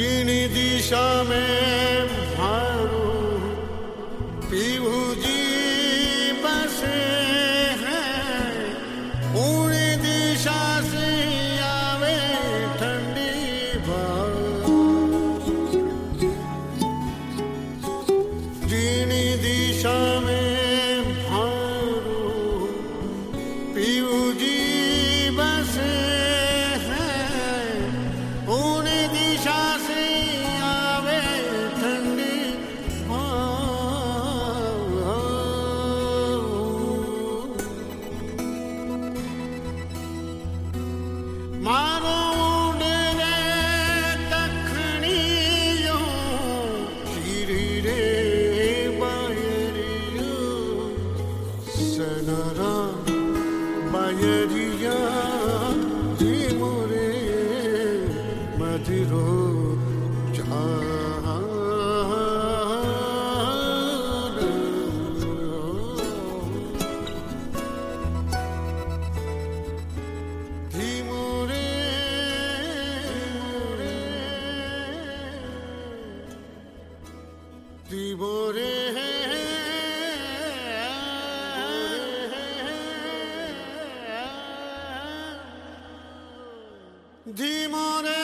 जीनी दिशा में मारू पीहू जी Dibore. Demon!